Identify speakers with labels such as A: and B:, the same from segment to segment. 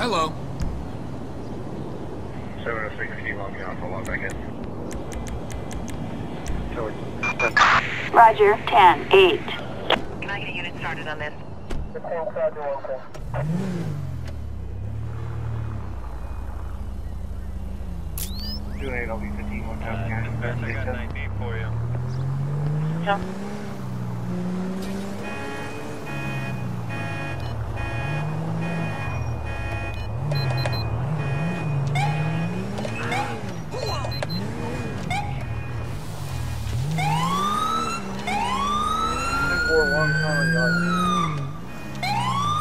A: Hello.
B: 706 Key Long Alpha, log back in.
C: Roger, 10, 8.
D: Can I get a unit started on this?
B: Doing 8, I'll be 15, one time.
E: Uh, I got 19 for you.
B: Four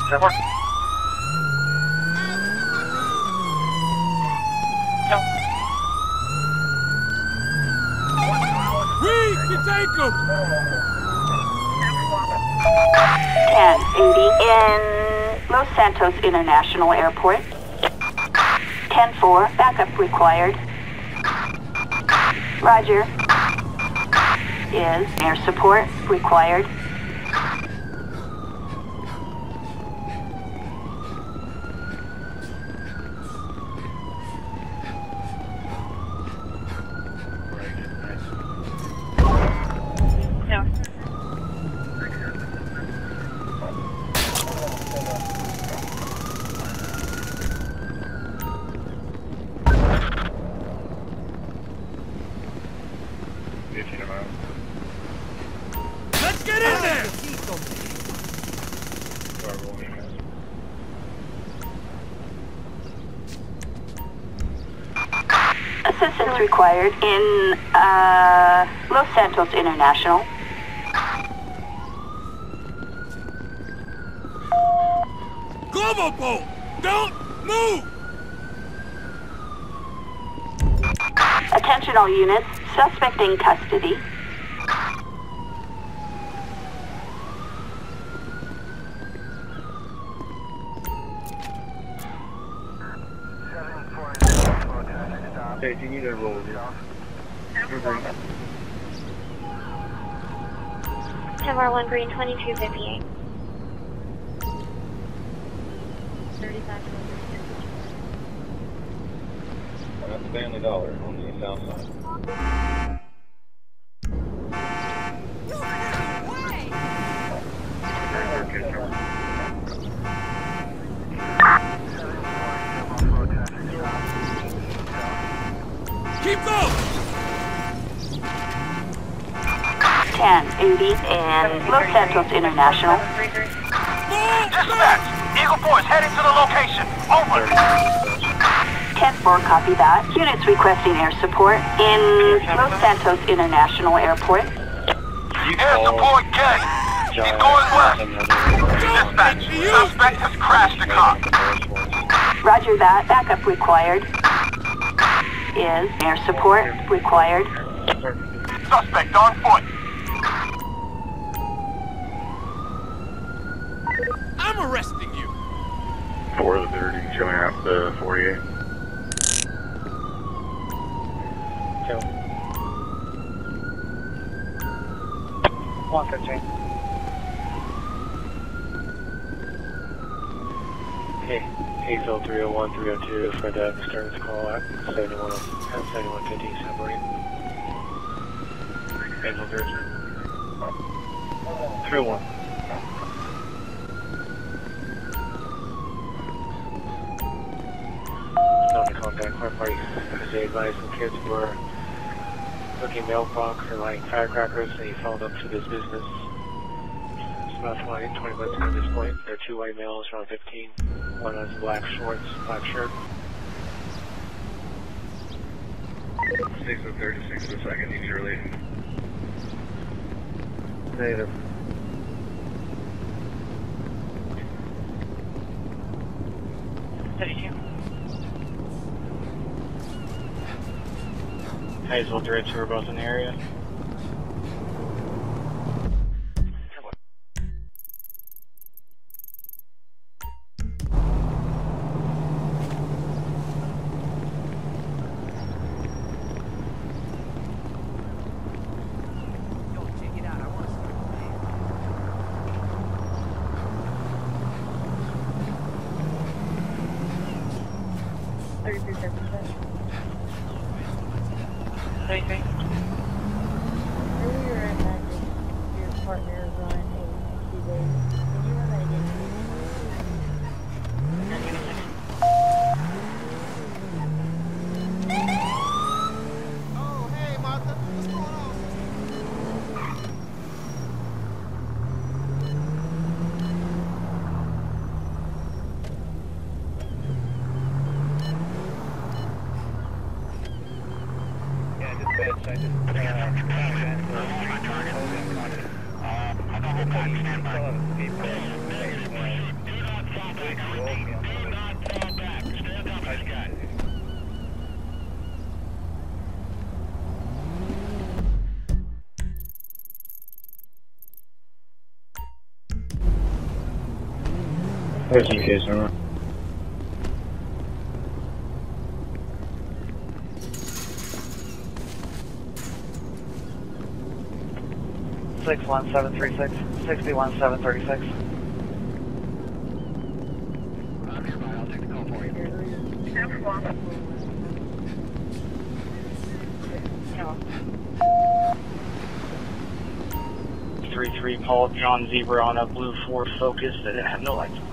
F: Seven.
A: We can take them.
C: 1080 in Los Santos International Airport. 10-4, backup required. Roger. Is air support required?
B: Fifteen a mile.
A: Let's get in there.
B: Car rolling.
C: Assistance required in uh, Los Santos International.
A: Globo boat. Don't move.
C: Attention all units, suspect in custody.
B: Hey, do you need a roll with you?
G: Tower 1 Green 2258.
B: 35 That's Family Dollar on the south side.
A: Um,
C: 1080 in Los Santos International.
F: Dispatch! Eagle Force heading to the location. Over.
C: 10-4, copy that. Units requesting air support in Los Santos International Airport.
F: Air support gang. He's going west. Dispatch. Suspect has crashed the car.
C: Roger that. Backup required. Is air support required?
F: Suspect on foot.
B: showing up the 48.
F: Two. 115.
H: Okay. Hazel 301, 302 for the disturbance oh oh call at 71, uh, 7150 submarine. Hazel 301. 301. Park Party. They advised, the kids were looking mailbox and lighting firecrackers. They followed up to this business. It's about 20, 20 minutes at this point. They're two white males, around 15. One has black shorts, black shirt.
B: 6 to 36 to a second, you need
H: relief. Negative. Thank you. Hazel Dritz were both in the area.
B: There's some case number.
G: Six one seven three six. Sixty one seven thirty six.
E: Three three Paul John Zebra on a blue Ford Focus that didn't have no lights.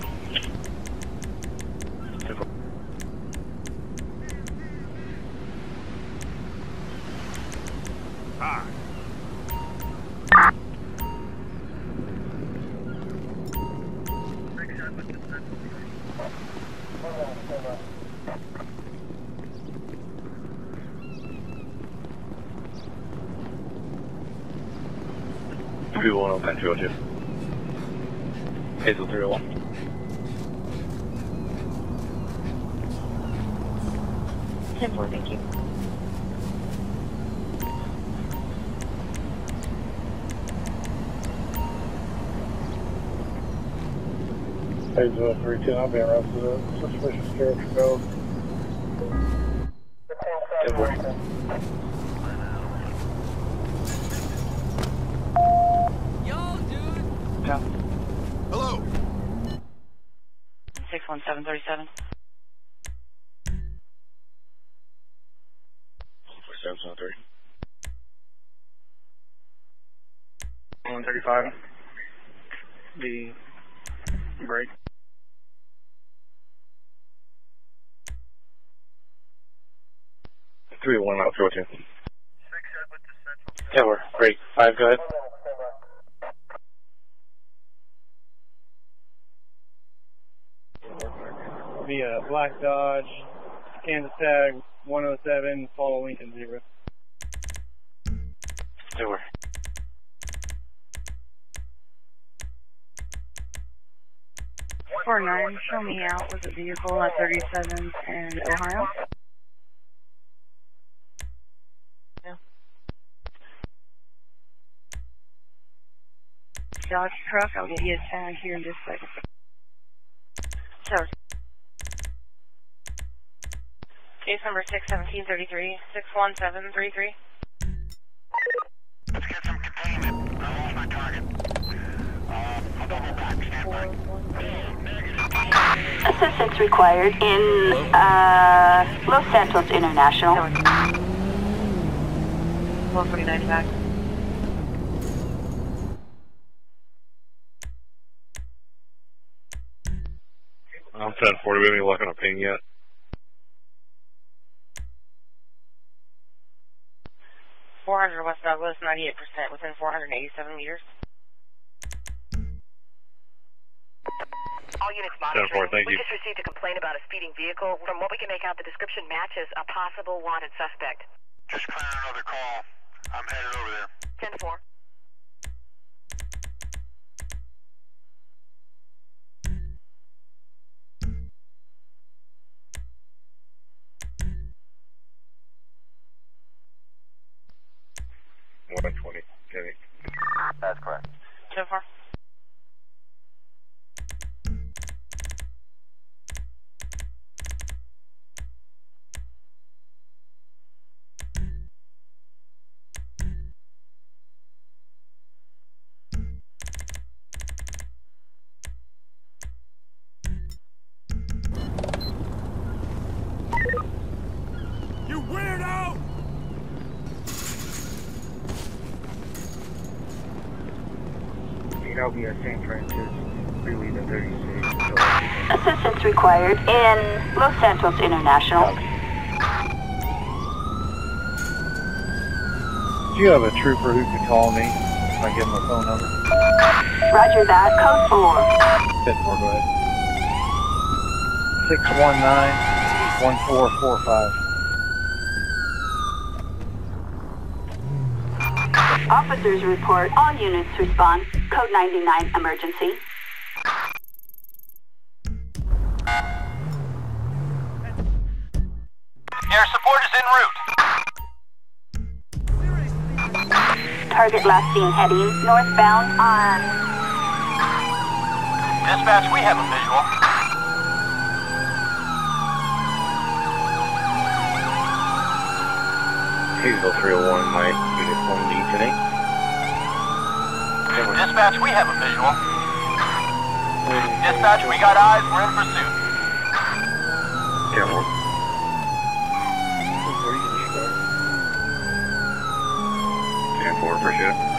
B: Three one ten two oh two. Hazel three oh one.
I: Ten four, thank you.
J: Hazel three ten. I'll be around for the suspicious character code.
E: 35. The break.
B: Three one I'll go out
E: Georgia. Tower, break five. Go ahead.
J: The uh, Black Dodge, Kansas tag 107, follow Lincoln
E: zero.
K: Tower. 449, show me out with a vehicle at 37 and Ohio. Dodge truck, I'll get you a tag here in just a second.
G: Sorry. Case number 61733, 61733.
L: Let's get some containment. I'm off my target.
C: Assistance required in uh, Los Santos International.
G: One forty nine back.
B: I'm ten forty. We haven't even looked on a ping yet.
G: Four hundred West Douglas, ninety eight percent within four hundred and eighty seven meters.
M: All units monitoring.
B: four. Thank
M: we
B: you.
M: just received a complaint about a speeding vehicle. From what we can make out, the description matches a possible wanted suspect.
L: Just clearing another call. I'm headed over there.
M: 10-4.
B: One twenty. Kenny.
L: That's correct.
G: So far.
E: Be at St. Francis, freeway to 36. So
C: Assistance required in Los Santos International.
J: Do you have a trooper who could call me? If I give him a phone number?
C: Roger that. Code 4.
J: Ten four, go ahead. Six one nine one four four five.
C: Officers report. All units respond. Code 99 emergency.
F: Air support is en route.
C: Target last seen heading northbound on
F: Dispatch, we have a visual.
B: Hazel 301, my unit 1D today.
F: Dispatch, we have a visual. Dispatch, we got eyes. We're in pursuit.
B: Careful. Stand forward for shit.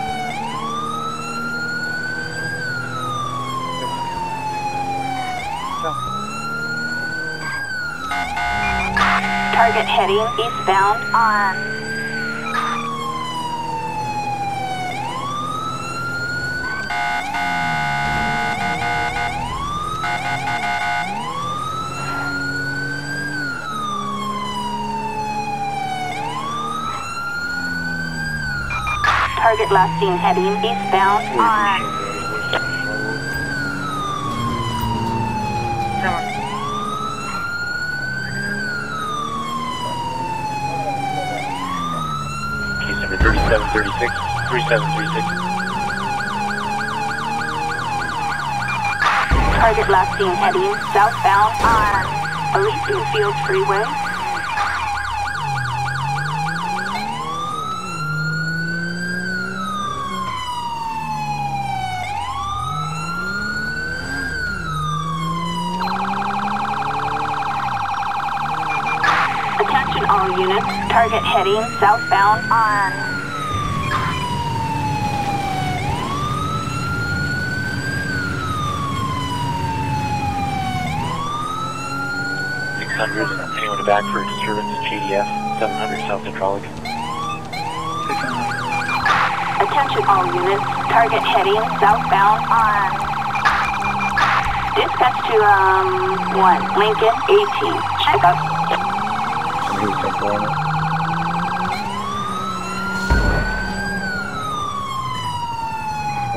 C: target heading eastbound on Target last seen heading eastbound hmm. on
H: Case number 3736, 3736.
C: Target last seen heading southbound on Elysian Fields Freeway. heading southbound on.
H: Six hundred, anyone to back for disturbance at GDF, seven hundred South Hydraulic.
C: Attention all units, target heading southbound on. Dispatch to, um, 1, Lincoln 18. Check up.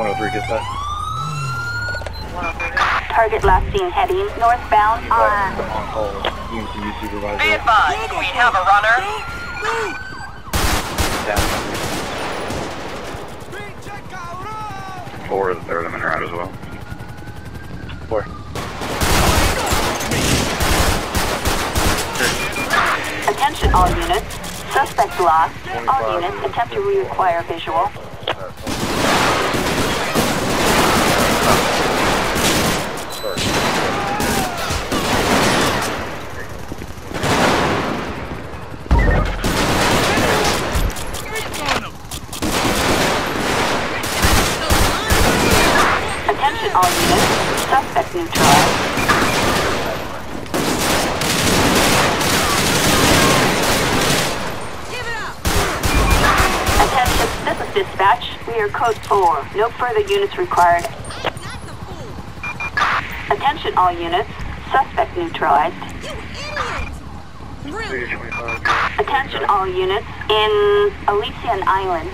J: 103 dispatch. 103.
C: Target last seen heading northbound on.
M: Be advised, we have a runner.
B: Four is the third, I'm as well.
H: Four.
C: Attention all units. Suspect lost. All units attempt to reacquire visual. Dispatch. We are code 4. No further units required. Attention all units. Suspect neutralized. Attention all units in Elysian Island.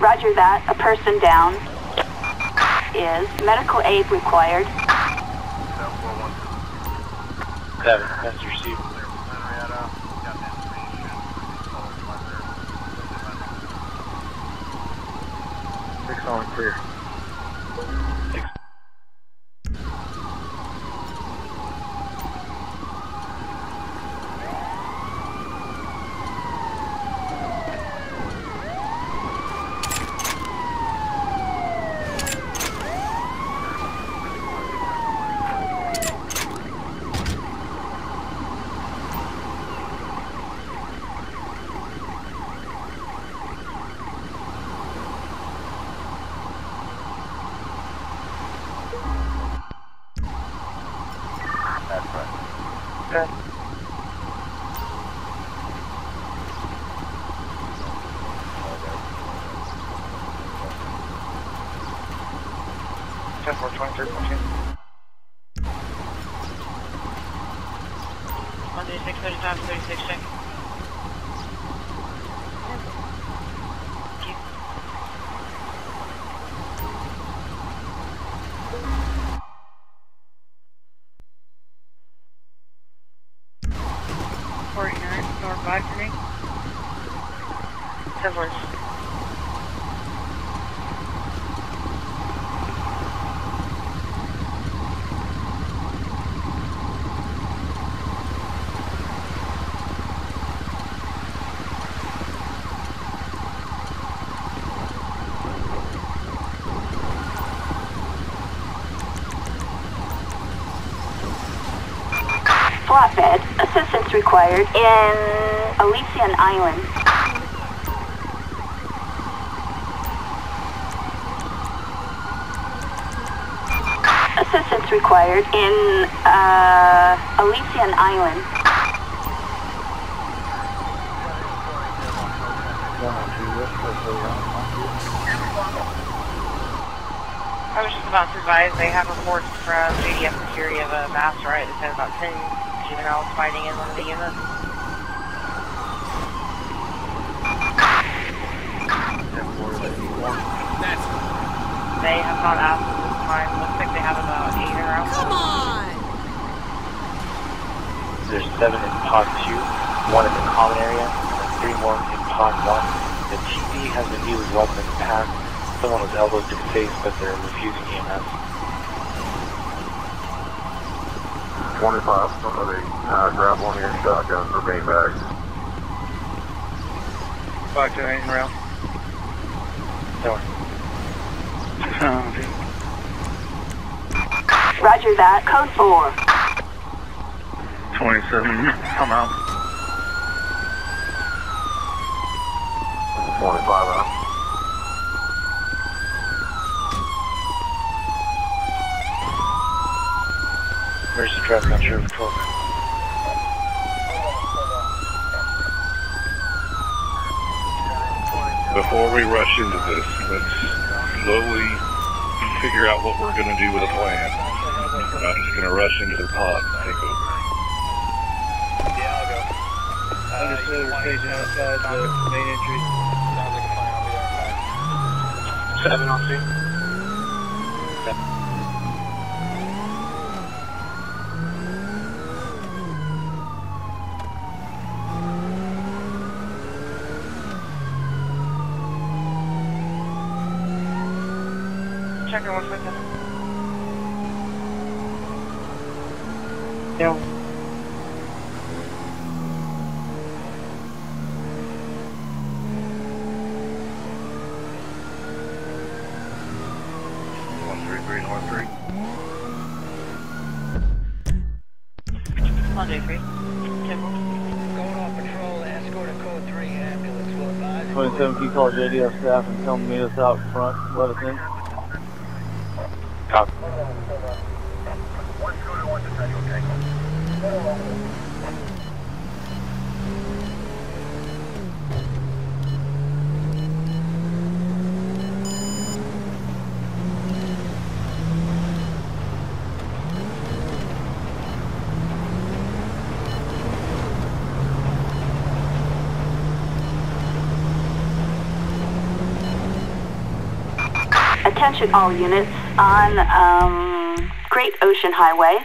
C: Roger that. A person down. Is medical aid required?
H: Seven. That's received.
J: Six on clear.
G: Good.
H: Ten four twenty three fourteen.
G: One thirty six, thirty five, thirty six, check. Thank you.
K: Forty-nine, North five for me.
G: Ten four.
C: Assistance required in Elysian Island. Assistance required in uh, Elysian Island.
G: I was just about to advise they have reports from JDF security of a mass riot that said about 10 juveniles fighting in one of the units.
A: That's
G: They have not asked at this time. Looks like they have about 8 in a.
N: Come on!
H: There's seven in pod two, one in the common area, and three more in pod one. The TV has been used as a weapon in the past. Someone was elbowed to the face, but they're refusing EMS.
O: 25, somebody uh, grab one of your shotguns or bean bags.
B: Five to eight round.
H: No.
C: Roger that. Code 4.
B: 27, I'm out.
O: 25 out.
H: Emergency traffic on Sheriff Patrol.
P: Before we rush into this, let's slowly figure out what we're going to do with a plan. We're not just going to rush into the pod and take over.
B: Understood, we're staging outside the main entry.
H: Seven on scene.
G: Checker 147.
B: Yeah.
P: One three three one three.
G: One day three.
N: Going off patrol, escort a code 3 ambulance will advise.
B: 27, can you call JDF staff and tell them meet us out front, let us in?
H: Copy.
C: Attention all units on um, Great Ocean Highway.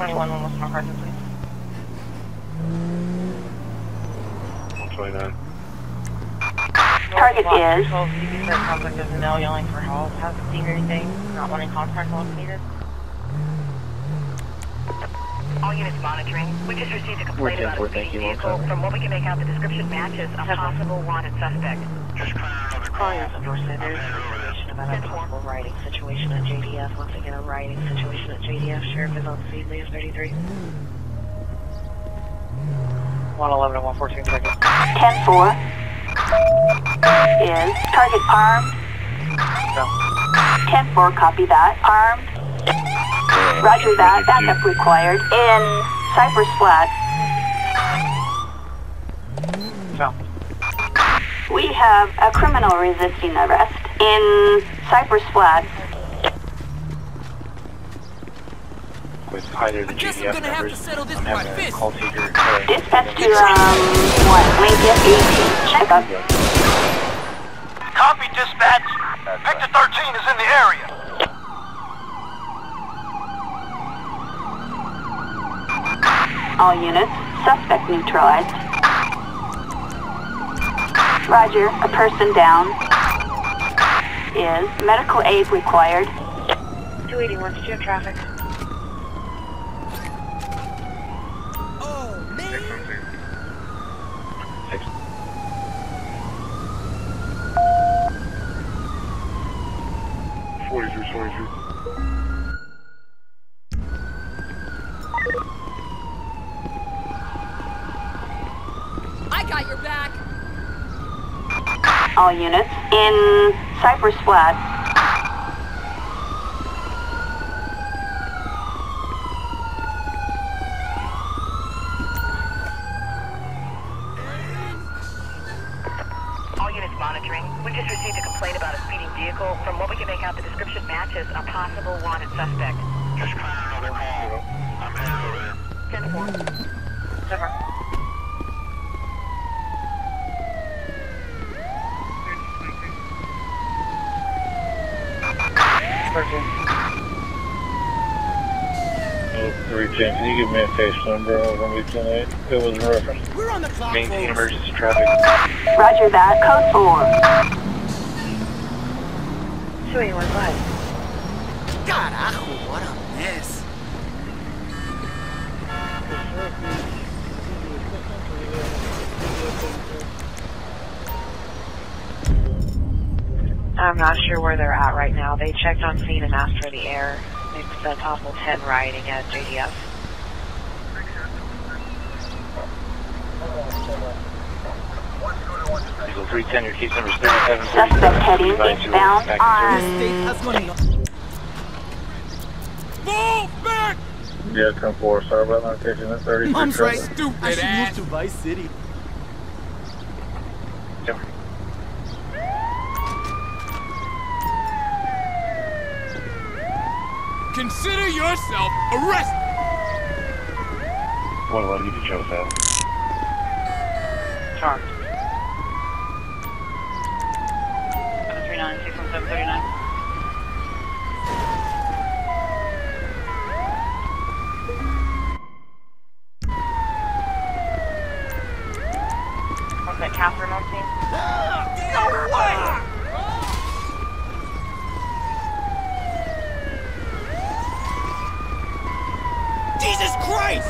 D: Twenty-one, almost more hard, please.
P: 129.
C: Target is.
D: 12 CB for contact is male yelling for help. Haven't seen anything. Not wanting contact while needed.
M: All units monitoring. We just received a complaint about a vehicle. From what we can make out, the description matches a possible wanted suspect.
G: Just a possible rioting situation at JDF. Once again, a rioting situation at JDF. Sheriff is on scene, Leah 33.
D: 111 and 114 seconds.
C: 10-4 is target armed. 10-4, copy that. Armed. Roger that. Backup required. In Cypress Flat.
D: No.
C: We have a criminal resisting arrest in Cypress Flat.
H: With either the
A: Guess I'm
H: GDF
A: gonna have to
H: members,
A: settle this
H: I'm
A: by
H: having a
A: fist.
H: call taker.
C: Dispatch to, um, what, Lincoln 18. Check up.
F: Copy, dispatch. Victor 13 is in the area.
C: All units, suspect neutralized. Roger, a person down. Is medical aid required?
G: 281, did you traffic?
A: Oh, man.
H: Six.
P: Forty two twenty two.
Q: I got your back.
C: All units, in Cypress Flat.
M: All units monitoring. We just received a complaint about a speeding vehicle. From what we can make out, the description matches a possible wanted suspect.
F: Just clearing another call. I'm headed over there.
M: 10-4.
D: Zipper. Thirteen.
B: Oh, three ten. Can you give me a case number on me tonight? It was in reference.
A: We're on the clock.
H: Maintain
A: folks.
H: emergency traffic.
C: Roger that. Code 4.
G: 281.
A: Carajo, what a mess.
G: I'm not sure where they're at right now. They checked on scene and asked for the air. They said possible 10 rioting at JDF.
H: Eagle 310, your case number is 37.
C: Suspect heading eastbound on
A: State has money. Fall back!
B: Yeah, ten four. Sorry about not catching that. Thirty two.
A: Mom's right. Stupid I should
B: ass.
A: move to Vice City.
H: Zipper.
A: Consider yourself arrested.
P: One eleven. You can show
D: Catherine, I think.
A: No way! Jesus Christ!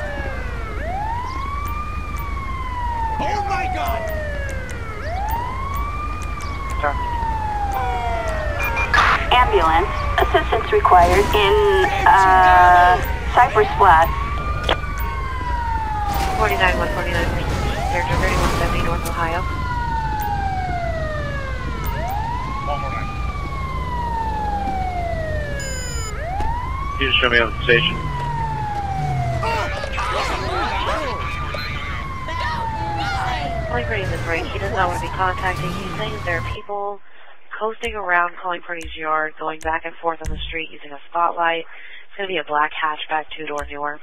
A: Oh my god! Sir.
C: Ambulance. Assistance required in, uh, Cypress Flat.
G: 49, 149, 30, 31. North Ohio.
H: You just show me on the station.
G: Calling for the break. He does not want to be contacted. He's saying there are people coasting around calling his yard, going back and forth on the street using a spotlight. It's going to be a black hatchback, two-door newer.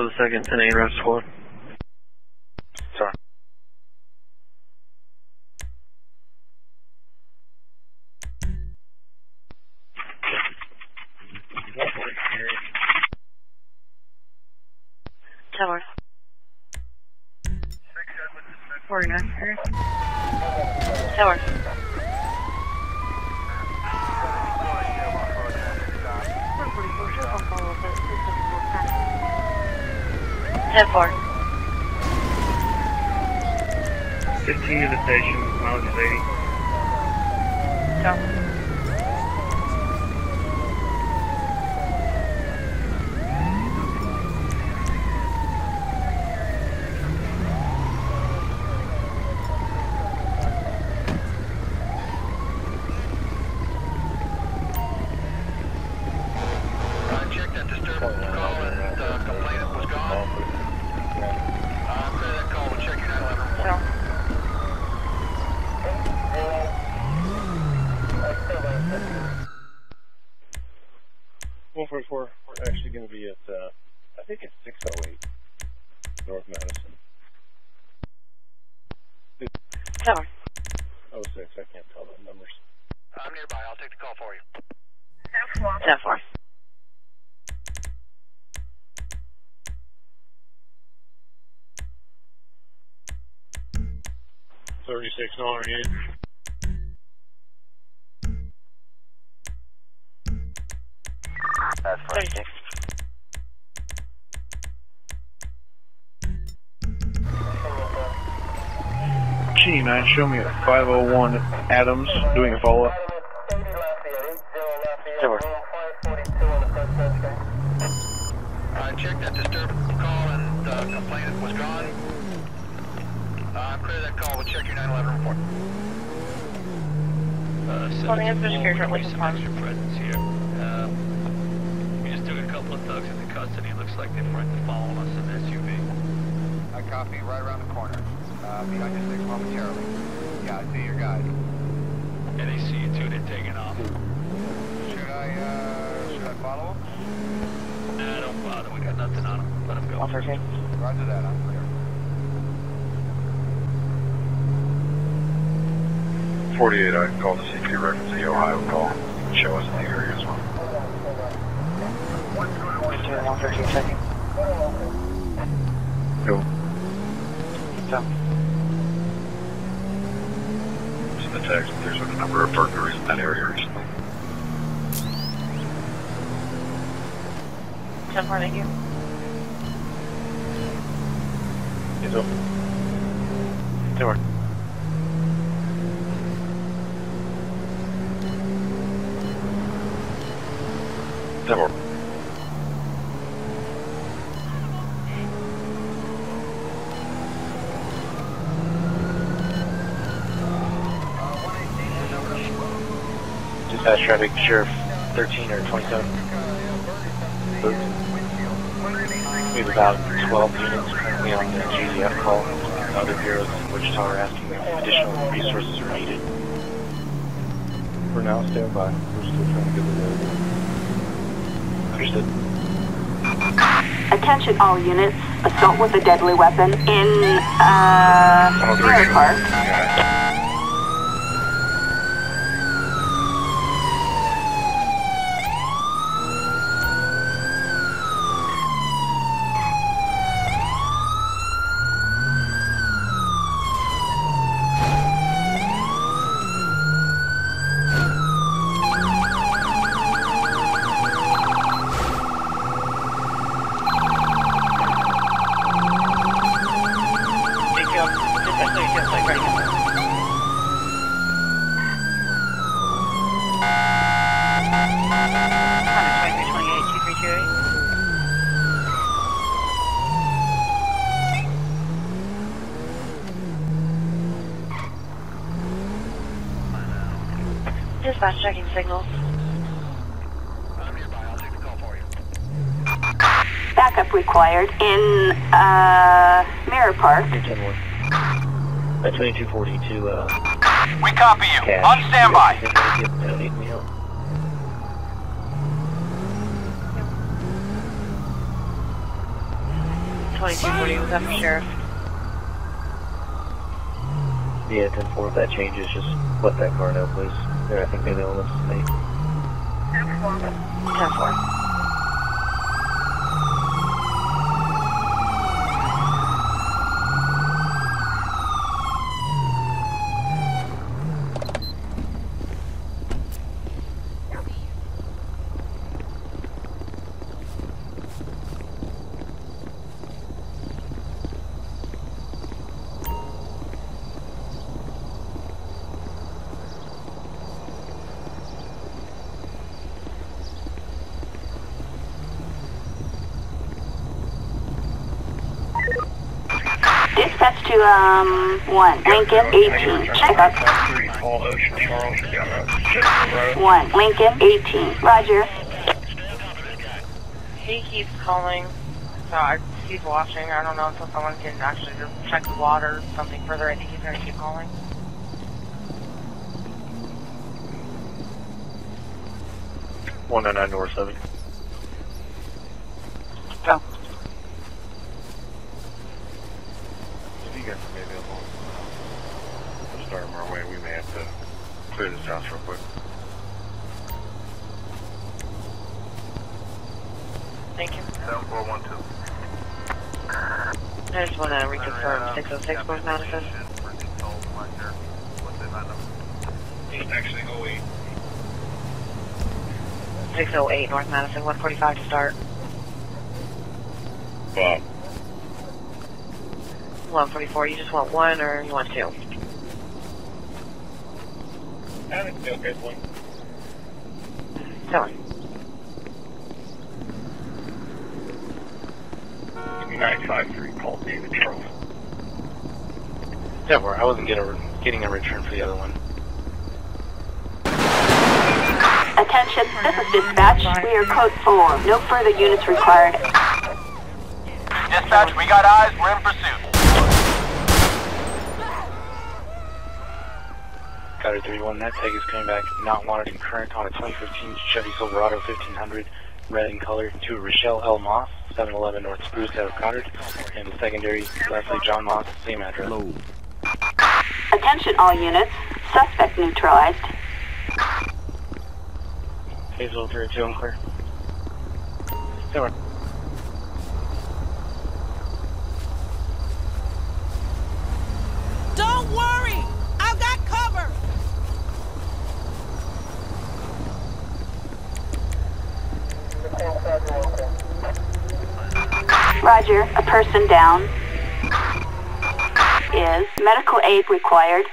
H: The second, 10 A ref squad.
J: 444. We're actually going to be at, uh, I think it's 608 North Madison.
G: Tower.
J: Oh, 06. I can't tell the numbers.
N: I'm nearby. I'll take the call for you.
G: 10-4.
J: 10-4. Thirty-six, nine, eight.
N: That's
G: Thirty-six.
H: G man, show me at 501 Adams doing a follow up.
G: Tower.
N: Uh, check that disturbance call and uh, complainant was gone. Uh, clear that call. We'll check your 911 report.
D: Uh,
G: Calling in for security
D: We're
G: with
D: some
G: the
D: extra presence here. Um, we just took a couple of thugs into custody. Looks like they're trying to follow us in an SUV.
N: I copy. Right around the corner. Uh, be on your six momentarily. Yeah, I see your guy.
D: Yeah, they see you too. They're taking off.
N: Should I, uh, should I follow him?
D: Nah, don't bother. We got nothing on them. Let them go.
G: One thirteen.
N: Roger that. I'm clear.
P: 48, I can call the CP reference the Ohio call. Show us in the area as well.
G: Fifteen one thirteen second.
P: Go.
G: Tower.
P: In the text, there's been a number of burglaries in that area recently.
G: Ten four, thank you.
J: Is open.
H: Tower.
P: Tower.
H: Dispatch traffic, Sheriff 13 or 27. We have about 12 units currently on the GDF call. Other bureaus in Wichita are asking if additional resources are needed.
J: For now, stand by. We're still trying to get the road.
H: Understood.
C: Attention all units. Assault with a deadly weapon in, uh, Mirror Park.
G: Dispatch checking signals.
C: Backup required in uh, Mirror Park.
E: Here, 10 1. At 2242, uh.
F: We copy you.
E: Cash.
F: On standby.
G: Sheriff.
E: Yeah, 10-4, if that changes, just let that car know, please. There, I think they know what's to say.
G: 10-4.
C: 10-4. To um one Lincoln 18. Check up.
P: Paul Ocean Charles down at
C: One Lincoln 18. Roger.
D: He keeps calling, so I he's watching. I don't know until someone can actually just check the water or something further. I think he's gonna keep calling.
E: One nine nine north seven.
D: Go.
P: If you guys are maybe up on uh, start them our way, we may have to clear this house real quick.
D: Thank you.
P: 7412.
G: I just want to reconfirm 606 North Madison.
P: Oh Actually 08.
G: 608 North Madison, 145 to start.
P: Bob.
G: 144, you just want one or you want two?
P: I think they'll get one.
G: Tell me.
P: Me 953, call David Charles.
H: Yeah, well, I wasn't getting a, getting a return for the other one.
C: Attention, this is dispatch. We are code 4. No further units required.
F: Dispatch, we got eyes. We're in pursuit.
H: Got 31, that tag is coming back not wanted in current on a 2015 Chevy Silverado 1500, red in color, to Rochelle L. Moss, 711 North Spruce out of Goddard, and the secondary, Leslie John Moss, same address.
C: Attention all units. Suspect neutralized.
H: Hazel 32 and clear. Silver.
Q: Don't worry! I've got cover!
C: Roger, a person down. Is medical aid required?